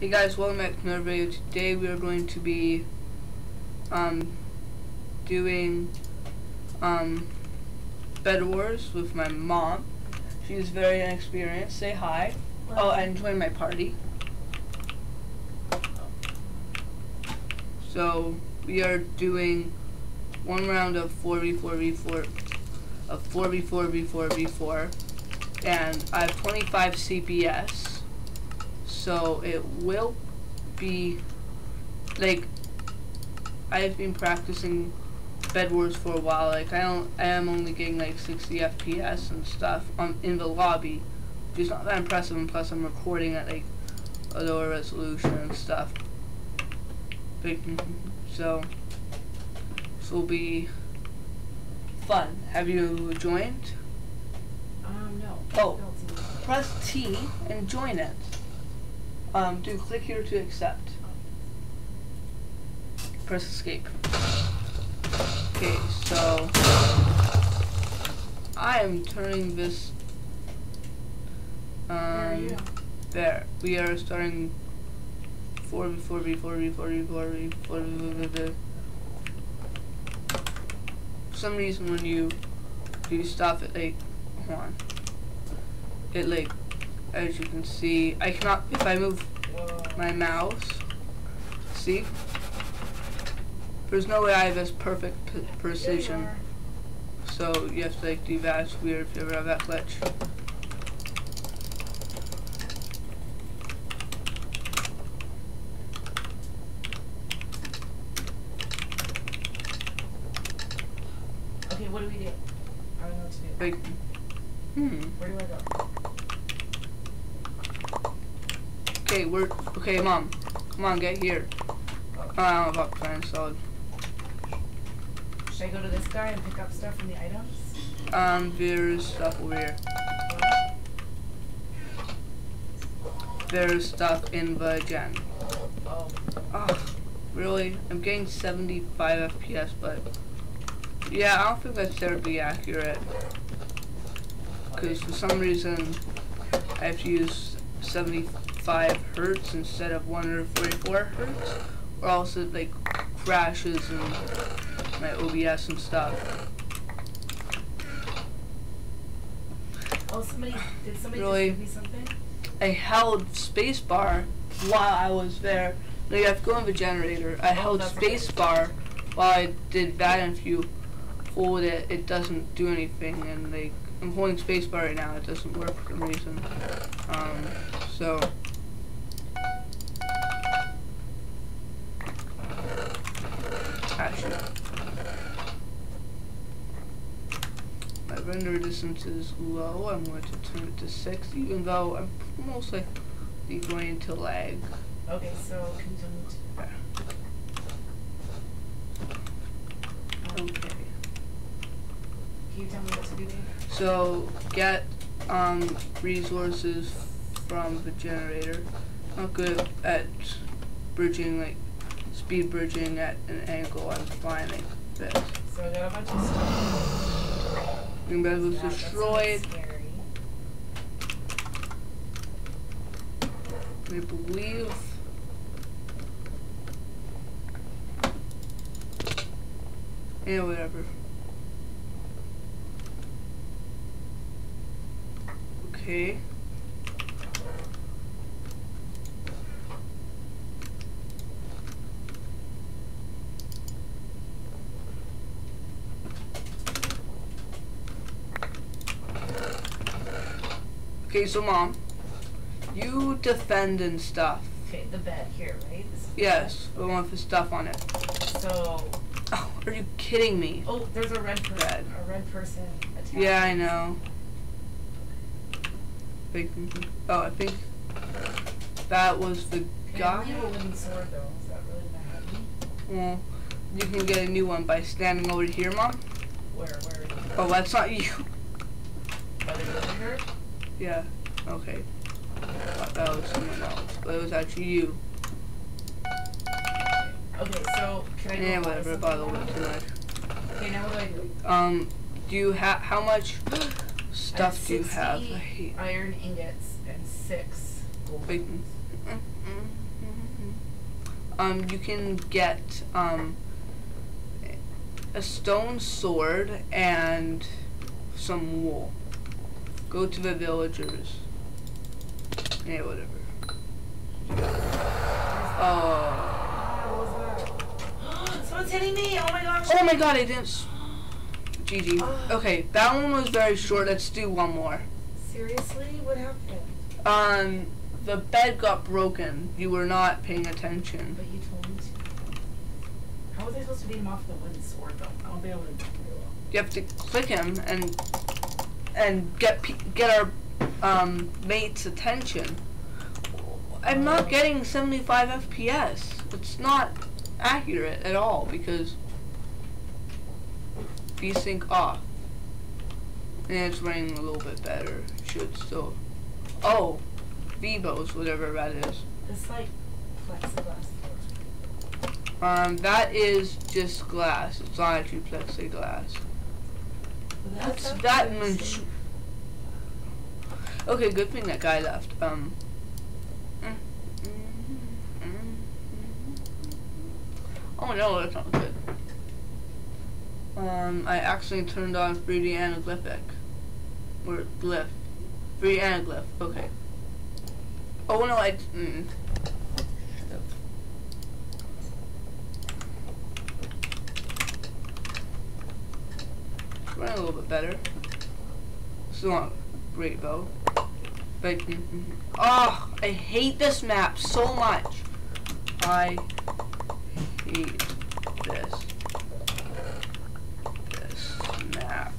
Hey guys, welcome back to another video. Today we are going to be um, doing um, Bed Wars with my mom. She's very inexperienced. Say hi. Oh, and join my party. So we are doing one round of 4v4v4 of 4v4v4v4 and I have 25 CPS so it will be like I've been practicing Bed Wars for a while. Like I don't, I am only getting like 60 FPS and stuff on in the lobby, which is not that impressive. And plus, I'm recording at like a lower resolution and stuff. But, so this will be fun. Have you joined? Um, no. Oh, press T and join it. Um, do click here to accept. Press escape. Okay, so I am turning this. Um, there. We are starting 4v4 v4 v4 v4 v4 v4 For some reason when you do stuff it like hold on. It like as you can see, I cannot, if I move my mouse, see? There's no way I have this perfect precision. So you have to like do that, it's weird if you ever have that glitch. Okay, what do we do? I don't know what to do. Like, hmm. Where do I go? Okay, we're okay, mom. Come on, get here. Oh, I'm about to find solid. Should I go to this guy and pick up stuff from the items? Um, there's stuff over here. There's stuff in the gen. Oh. Oh, really? I'm getting 75 FPS, but yeah, I don't think that's terribly accurate. Because for some reason, I have to use 70. 5 hertz instead of 144 hertz or else it like crashes and my OBS and stuff. Oh, somebody, did somebody really, give me something? I held spacebar while I was there. No, you have to go in the generator. I oh, held spacebar while I did that and if you hold it, it doesn't do anything and like I'm holding spacebar right now, it doesn't work for some reason. Um, so Distance is low. I'm going to turn it to 6, even though I'm most likely going to lag. Okay, so. Okay. Can you tell me what to do So, get um, resources from the generator. Not good at bridging like speed bridging at an angle I'm finding this. So I got a bunch of stuff. Green bed was destroyed. I believe Yeah, whatever. Okay. Okay, so mom, you defend and stuff. Okay, the bed here, right? Yes, the one with the stuff on it. So. Oh, are you kidding me? Oh, there's a red person. Bed. A red person attached. Yeah, I know. Oh, I think that was the guy. You a wooden sword though. Is that really Well, you can get a new one by standing over here, mom. Where? Where? Oh, that's not you. By the? Yeah, okay. thought that was someone else, but it was actually you. Okay, so can I Yeah, whatever, by the way, tonight. Okay, now what do I do? Um, do you have, how much stuff do you have? iron ingots and six gold. Wait, mm, mm, um, you can get um, a stone sword and some wool. Go to the villagers. Yeah, whatever. Oh. What was that? Someone's hitting me! Oh my gosh! Oh my god, I didn't. GG. Okay, that one was very short. Let's do one more. Seriously? What happened? Um, the bed got broken. You were not paying attention. But you told me to. How was I supposed to beat him off a wooden sword though? I won't be able to do it. You have to click him and and get pe- get our um, mate's attention. I'm not getting 75 FPS. It's not accurate at all because VSync off. And it's running a little bit better. It should still. Oh, Vivos, whatever that is. It's like plexiglass. Um, that is just glass. It's not actually plexiglass. That's not that fancy. Okay, good thing that guy left. Um. Oh no, that's not good. Um, I actually turned on 3D anaglyphic. Or glyph. 3D anaglyph, okay. Oh no, I. Mm. Running a little bit better. Still not great though. But oh, I hate this map so much. I hate this map.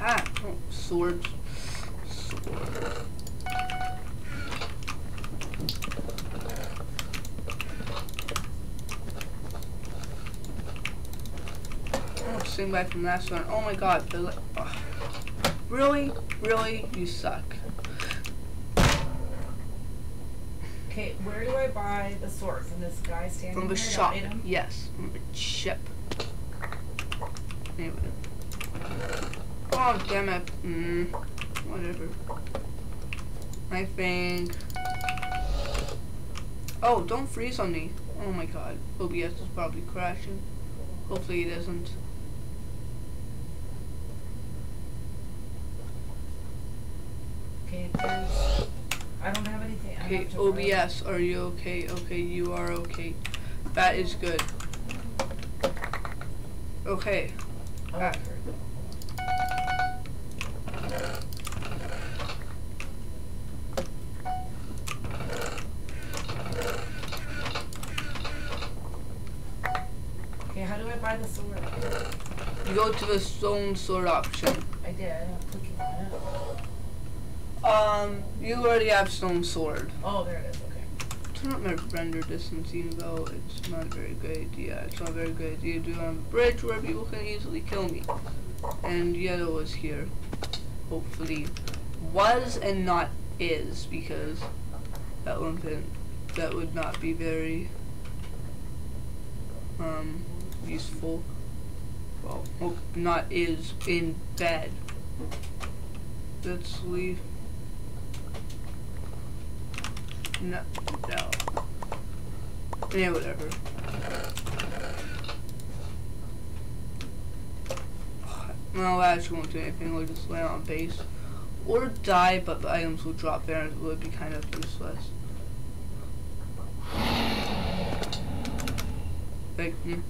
Ah, oh, swords. Sword. Oh, sing back from last one. Oh my god. Really? Really? You suck. Okay, where do I buy the sword? From this guy standing From the shop. Yes. From the ship. Anyway. Oh, damn it. Mm, whatever. I think. Oh, don't freeze on me. Oh my god. OBS is probably crashing. Hopefully it isn't. Okay, there's. I don't have anything. Okay, have to buy- OBS, are you okay? Okay, you are okay. That is good. Okay. Ah. here. Okay, how do I buy the sword? You go to the stone sword option. I did. Um, you already have stone sword. Oh, there it is. Okay. Turn up my render distance even though it's not a very good idea. It's not a very good idea to do on a bridge where people can easily kill me. And yellow is here. Hopefully. Was and not is because that would been, that would not be very um useful. Well, hope not is in bed. Let's leave. No, no. Yeah, whatever. No, actually won't do anything. We'll just land on base. Or die, but the items will drop there and it would be kind of useless. Like, mm, mm.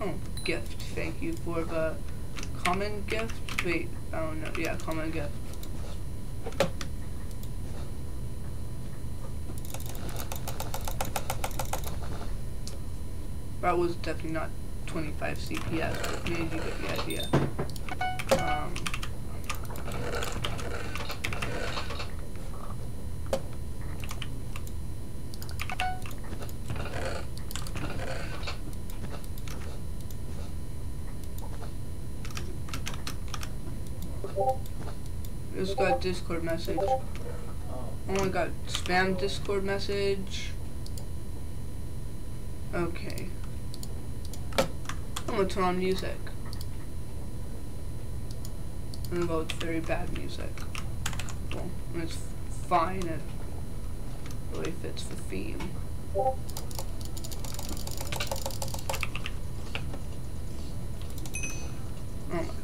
oh, gift. Thank you for the common gift. Wait, I don't know. Yeah, common gift. That was definitely not 25 CPS, but maybe you get the idea. Um, just got Discord message. Oh. Oh my god, spam Discord message. Okay. I'm gonna turn on music. And about it's very bad music. Well, it's fine. It really fits the theme. Oh my god.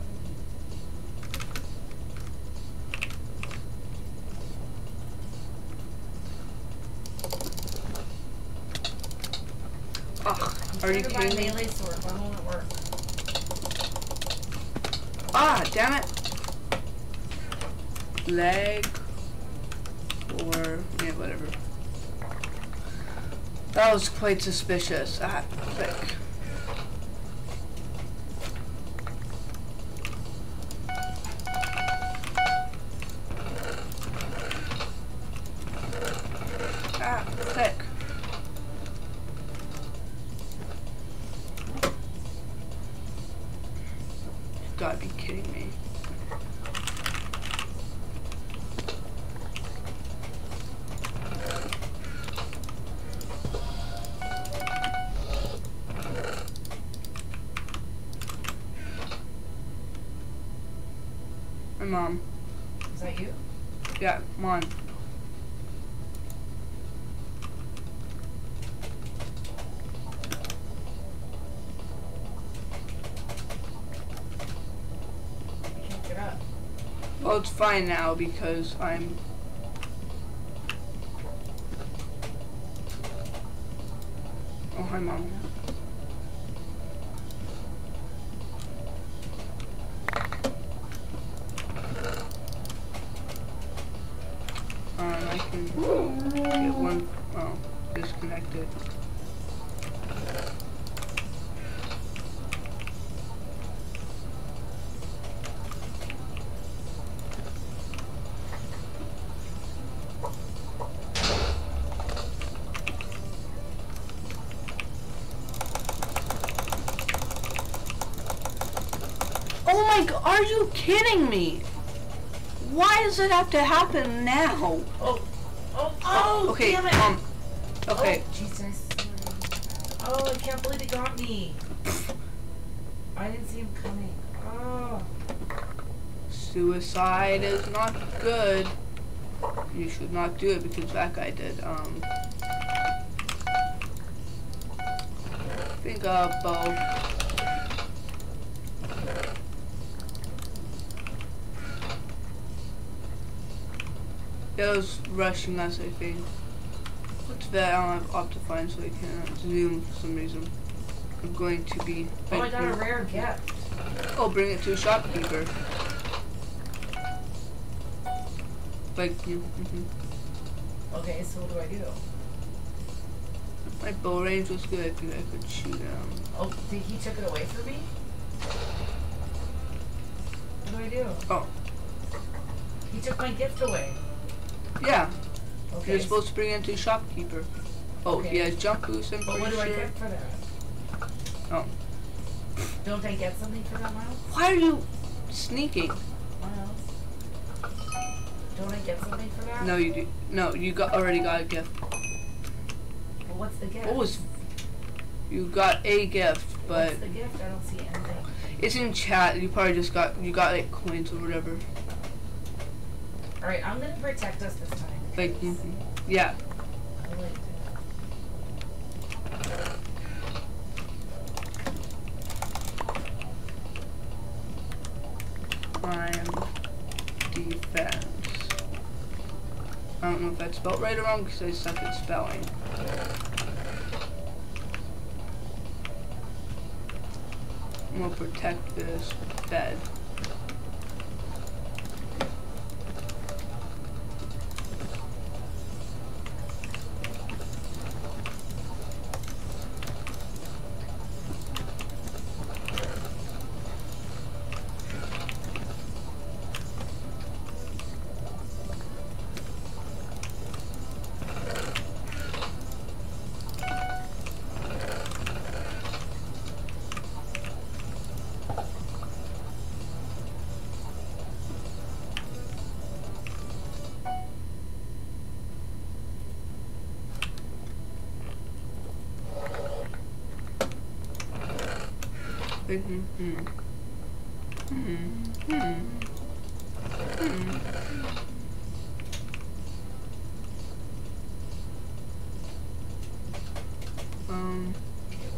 Ugh, are you Trying to buy kidding me? melee sword, why won't it work? Ah, damn it. Leg. Or, yeah, whatever. That was quite suspicious. Ah, click. Mom. Is that you? Yeah, come on. I can't get up. Well, it's fine now because I'm. Oh, hi, mom. Um, I can get one. Oh, disconnected. Oh god, are you kidding me? Why does it have to happen now? Oh! Oh! Oh! Okay, Damn it! um, okay, Oh, Jesus. Oh, I can't believe he got me. I didn't see him coming. Oh. suicide is not good. You should not do it because that guy did, um, think of both. It was rushing us, I think. What's that? I don't have Optifine, so I can't zoom for some reason. I'm going to be. Oh, I got a rare gift. Oh, bring it to a shopkeeper. Thank you. mhm. Okay, so what do I do? My bow range was good. I think I could shoot him. Oh, did he took it away from me? What do I do? Oh, He took my gift away. Yeah. Okay. You're supposed to bring it to shopkeeper. Oh, he has jump boost. I'm But what do I get for that? Oh, Don't I get something for that, Miles? why are you sneaking? Miles? Don't I get something for that? No, you do. No, you got already got a gift. Well, what's the gift? What was? You got a gift, but What's the gift? I don't see anything. it's in chat. You probably just got you got like coins or whatever. Alright, I'm gonna protect us this time. Thank mhm. yeah. Defense. I don't know if that's spelled right or wrong because I suck at spelling. I'm gonna protect this bed. Mm-hmm. Mm-hmm. Mm-hmm. Um, what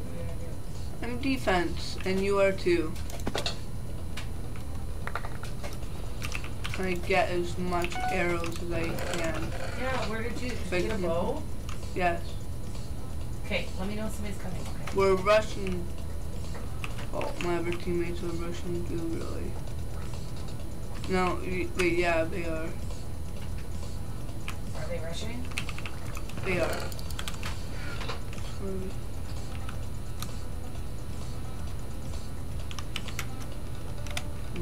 are we gonna? I'm defense, and you are too. I get as much arrows as I can. Yeah, where did you, did you get a bow? Yes. Okay, let me know if somebody's coming, okay? We're rushing. Oh, my other teammates are rushing you, really. No, they, yeah, they are. Are they rushing? They are. Sorry.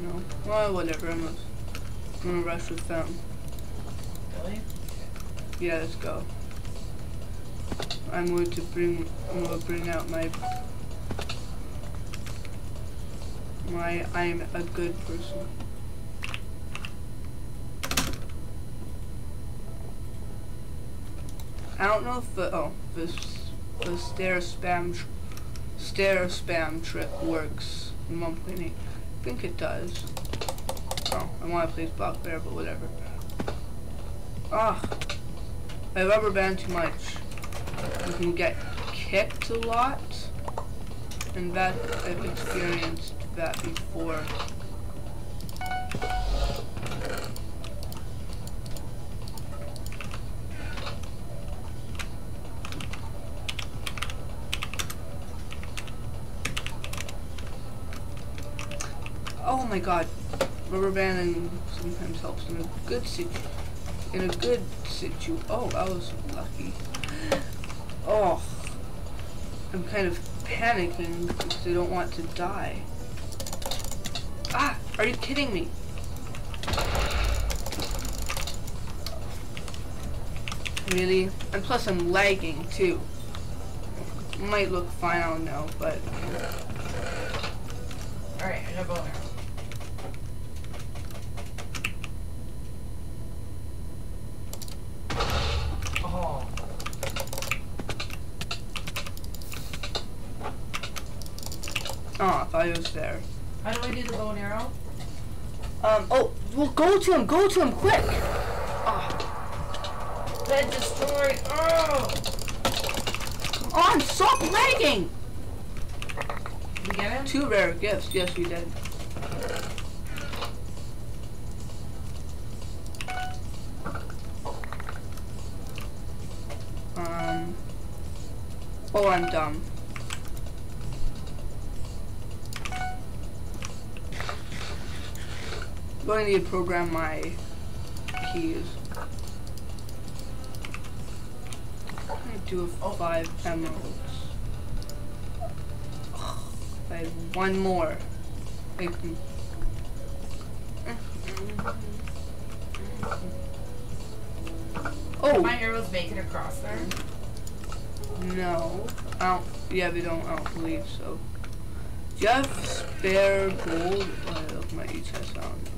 No. Well, whatever. I'm gonna, I'm gonna rush with them. Really? Yeah, let's go. I'm going to bring. I'm going to bring out my. My. I'm a good person. I don't know if the oh this the stair spam stair spam trick works in 1.8. I think it does. Oh, I want to play block bear, but whatever. Ah, I rubber band too much. You can get kicked a lot, and that I've experienced that before. Oh my god, rubber banding sometimes helps in a good situ. In a good situ. Oh, I was lucky. Oh, I'm kind of panicking because I don't want to die. Are you kidding me? Really? And plus I'm lagging too. Might look fine, I don't know, but Alright, I got a bow and arrow. Oh, oh, if I was there. how do I do the bow and arrow? Um, oh, well, go to him, go to him, quick! Ah, Bed destroyed. Oh! come on, stop lagging! Did we get him? Two rare gifts, yes, we did. Um, oh, I'm dumb. Going to need to program my keys. I do a five emeralds. I have one more. Can. Oh My arrows make it across there. no! I don't. Yeah, they don't. I don't believe so. Do you have spare gold? Oh, I look my chest. I don't know.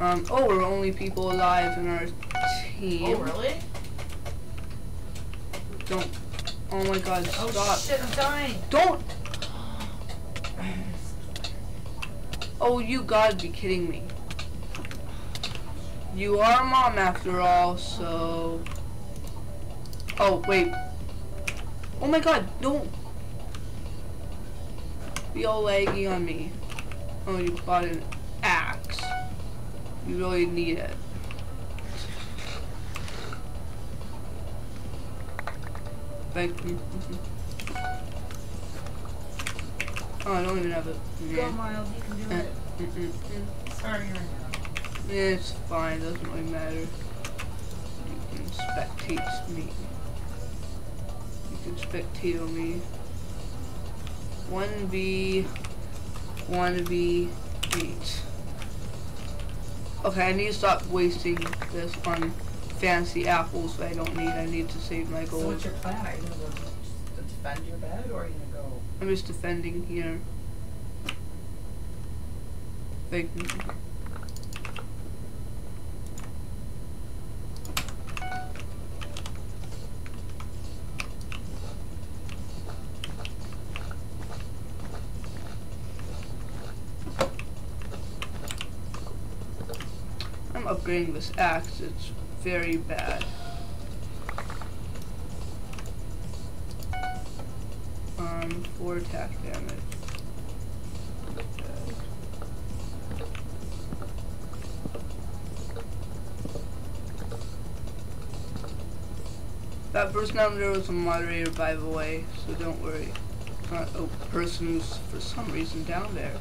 Um. Oh, we're only people alive in our team. Oh, really? Don't. Oh my God! Oh, Stop! shit, I'm dying. Don't. Oh, you gotta be kidding me. You are a mom after all, so. Oh, wait. Oh my god, don't. Be all laggy on me. Oh, you bought an axe. You really need it. Thank mm, mm, mm. Oh, I don't even have it. Go, Miles, you can do Uh, it. mm, mm, mm. Sorry, you're It's fine, doesn't really matter. You can spectate me. You can spectate me. One B. 1v, 8. Okay, I need to stop wasting this on fancy apples that I don't need. I need to save my gold. So what's your plan? Are you gonna go defend your bed, or are you gonna go? I'm just defending here. Fake. Upgrading this axe, it's very bad. Um, four attack damage. That person down there was a moderator, by the way, so don't worry. It's not a person who's for some reason down there.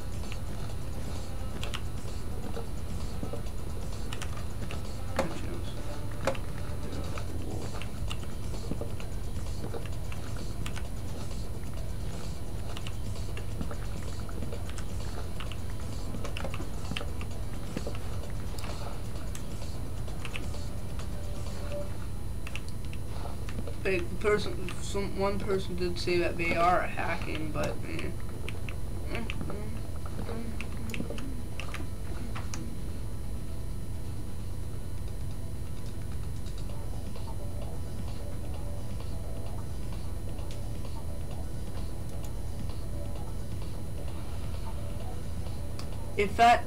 Like, the person, some one person did say that they are hacking, but eh. If that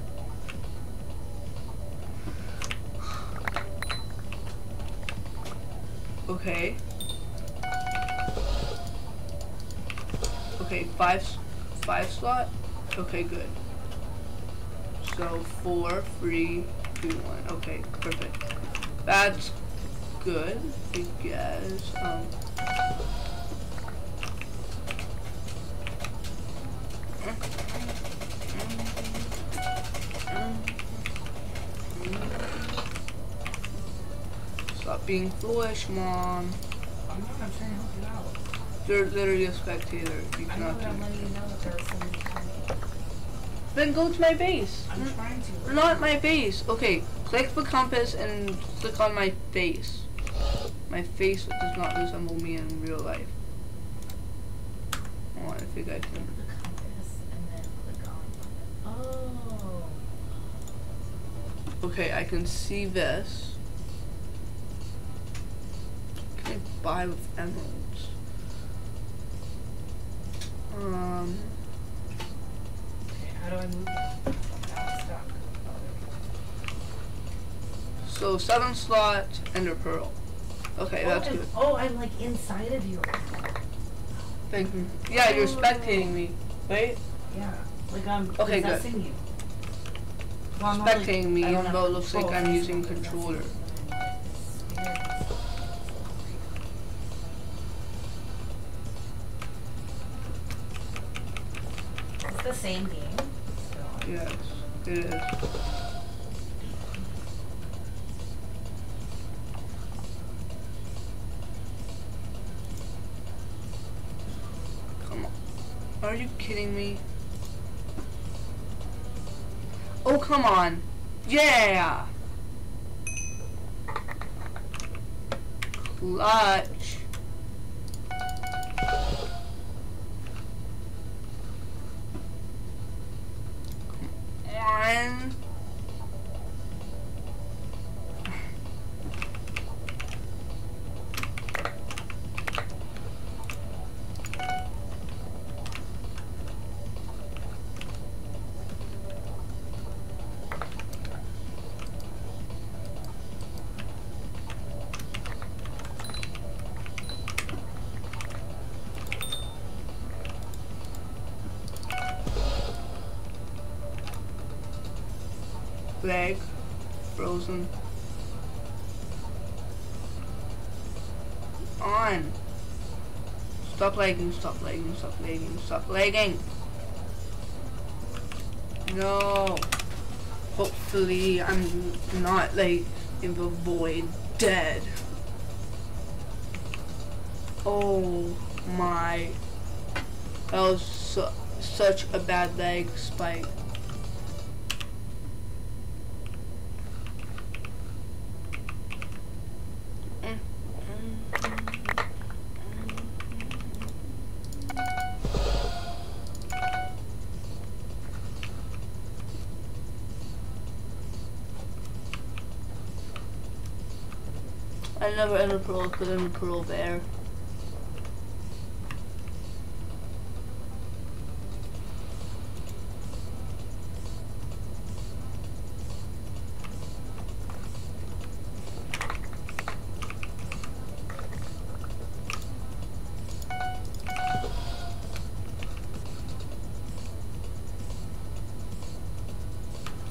Okay. Five, five slot. Okay, good. So four, three, two, one. Okay, perfect. That's good. Guess. Um. Stop being foolish, mom. I'm not. I'm trying to help you out. You're literally a spectator. You I know cannot that I'm do. letting you know that there's somebody coming. Then go to my base. I'm N- trying to. Not my base. Okay, click the compass and click on my face. My face does not resemble me in real life. Oh, I think I can. the compass and then click on. Oh. Okay, I can see this. Can I buy with emeralds? Um, Okay, how do I move? Now I'm stuck. so seven slot, ender pearl. Okay, oh, that's I'm- good. Oh, I'm like inside of you. Thank you. Yeah, you're spectating me, right? Yeah. Like I'm Okay, good. you. Well, I'm not, like- Spectating me, I even though it looks like I'm using possessing controller. Same game. So. Yes, it is. Come on. Are you kidding me? Oh, come on. Yeah! Clutch. Lagging stop lagging stop lagging stop lagging no. Hopefully I'm not like in the void dead. Oh my. That was su- such a bad lag spike never end a parole because I'm a parole bear.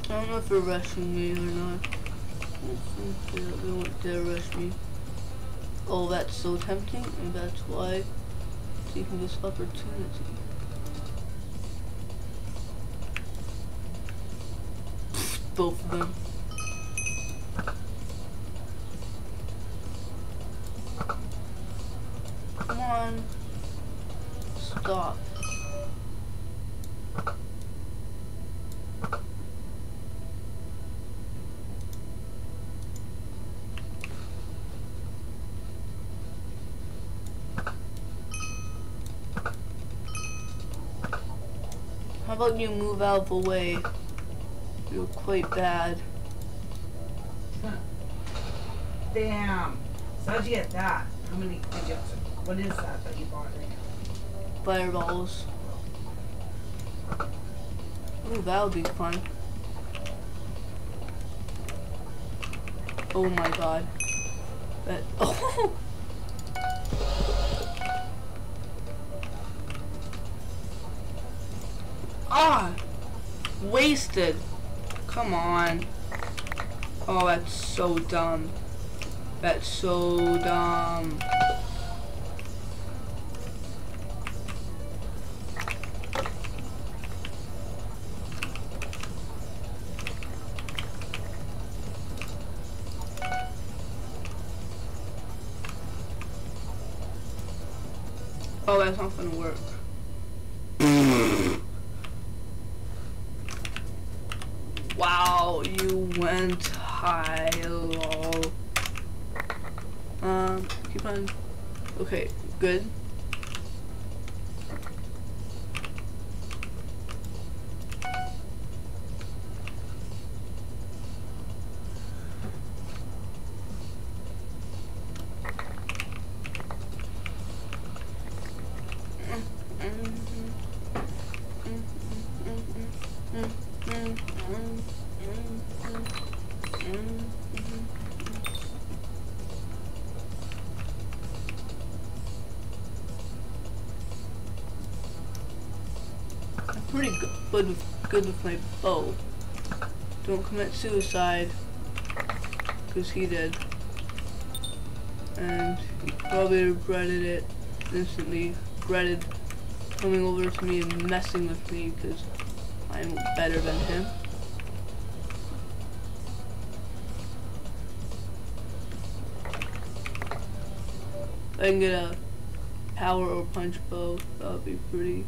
I don't know if they're rushing me or not. I think they want to arrest me. Oh, that's so tempting, and that's why taking this opportunity. Both of them. Come on. Stop. About you move out of the way? You're quite bad. Damn. So how'd you get that? How many did you What is that that you bought right now? Fireballs. Ooh, that would be fun. Oh my god. That oh Ah wasted. Come on. Oh that's so dumb. That's so dumb. Oh, that's not gonna work. I'm pretty good with, good with my bow. Don't commit suicide, because he did. And he probably regretted it instantly. Regretted coming over to me and messing with me because I'm better than him. I can get a power or punch bow, that would be pretty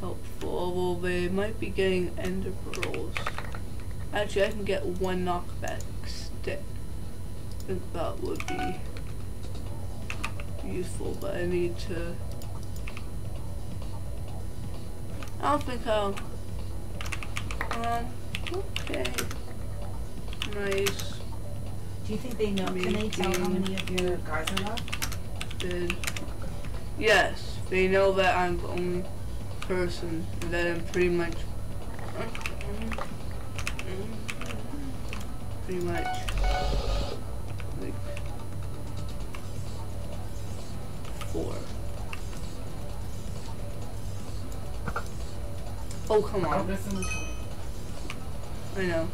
helpful. Although they might be getting ender pearls. Actually, I can get one knockback stick. I think that would be useful, but I need to... I don't think I'll... Um, okay. Nice. Do you think they know? Can they tell how many of your guys are left? Did. Yes, they know that I'm the only person, and that I'm pretty much... Pretty much... Like... Four. Oh, come on. this one's coming. I know.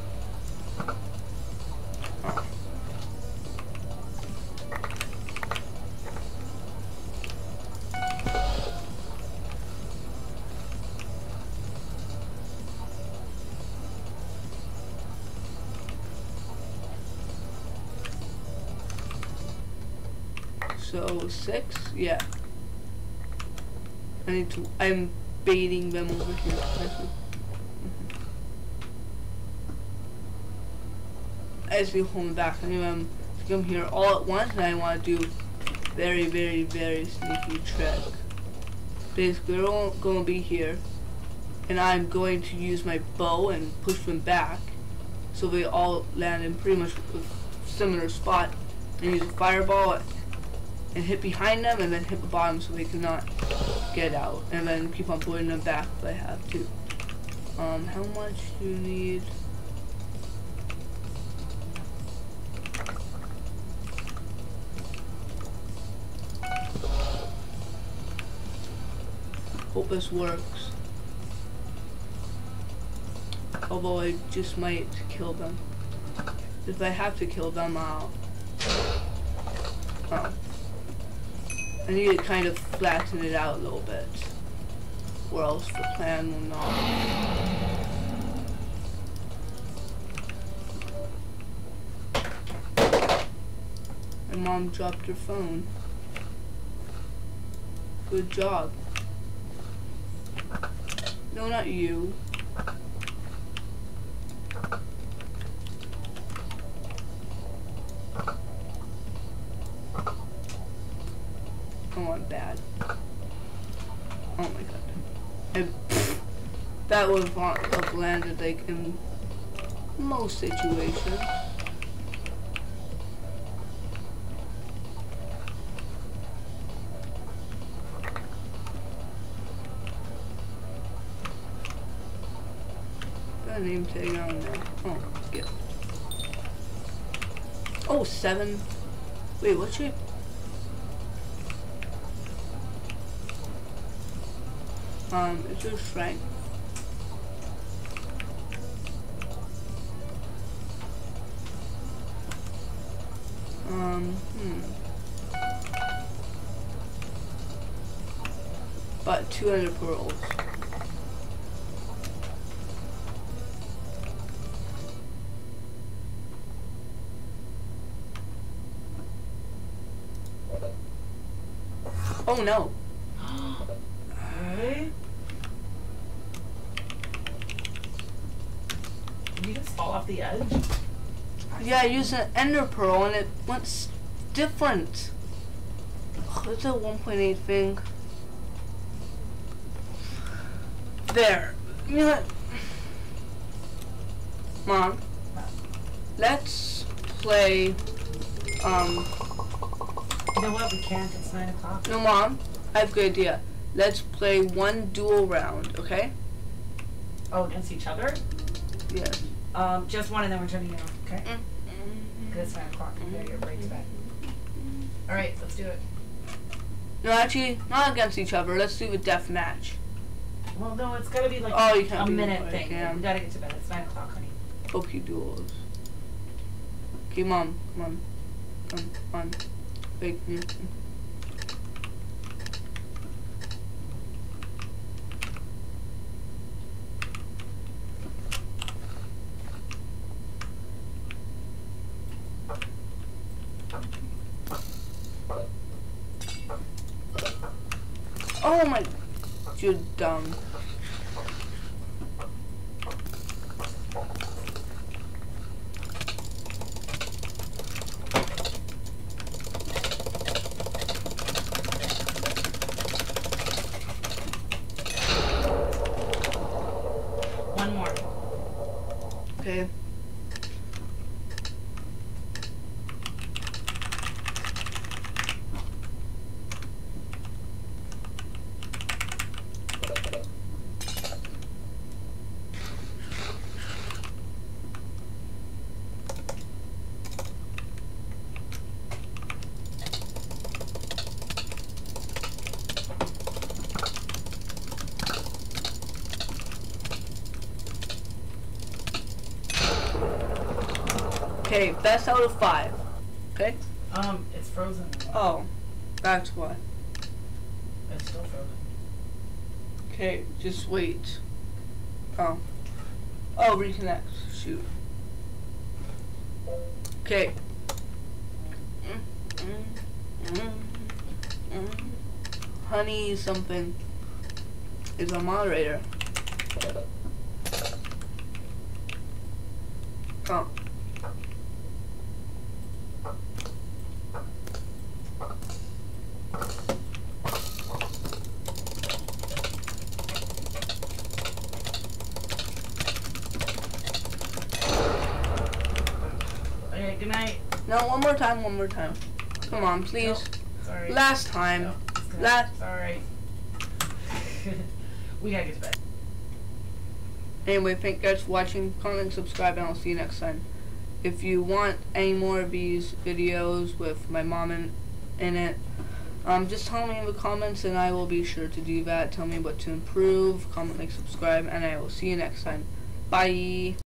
Six, yeah. I need to. I'm baiting them over here. actually. as we hold back. I mean, um, I'm to come here all at once, and I want to do very, very, very sneaky trick. Basically, they're all going to be here, and I'm going to use my bow and push them back, so they all land in pretty much a similar spot, and use a fireball and hit behind them, and then hit the bottom so they cannot get out, and then keep on pulling them back if I have to. Um, how much do you need? Hope this works. Although I just might kill them. If I have to kill them, I'll... Oh. I need to kind of flatten it out a little bit. Or else the plan will not. My mom dropped her phone. Good job. No, not you. Oh, I'm bad. Oh my god. I, that would have landed like in most situations. Got a name tag on there. Oh, yeah. Oh, seven. Wait, what's your Um, it's your strength. Um, hmm. But 200 pearls. Oh no. Really? Did you just fall off the edge? Yeah, I used an ender pearl and it went different. It's a 1.8 thing. There. You know what? Mom, let's play. Um, You know what? We can't. It's 9 o'clock. no, Mom, I have a good idea. Let's play one duel round, okay? Oh, against each other? Yes. Um, just one and then we're turning it off, okay? Mm. Because it's 9 o'clock. We gotta get right to bed. Alright, let's do it. No, actually, not against each other. Let's do a death match. Well, no, it's gotta be like Oh, you can't a minute it, thing. yeah. We gotta get to bed. It's 9 o'clock, honey. Poke duels. Okay, mom, come on. Come on. Wait, yeah. Oh my, you're dumb. One more. Okay. Okay, best out of five. Okay? Um, it's frozen. Oh, that's why. It's still frozen. Okay, just wait. Oh. Oh, reconnect. Shoot. Okay. Honey something is a moderator. Oh. Okay, good night. No, one more time, one more time. Come on, please. Sorry. Last time. No. Last. Sorry. we gotta get to bed. Anyway, thank you guys for watching. Comment, subscribe, and I'll see you next time. If you want any more of these videos with my mom in, in it, um, just tell me in the comments and I will be sure to do that. Tell me what to improve, comment, like, subscribe, and I will see you next time. Bye.